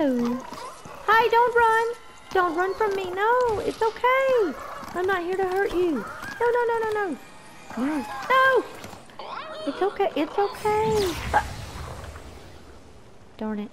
Hello. Hi, don't run. Don't run from me. No, it's okay. I'm not here to hurt you. No, no, no, no, no. No, no. It's okay. It's okay. Uh, darn it.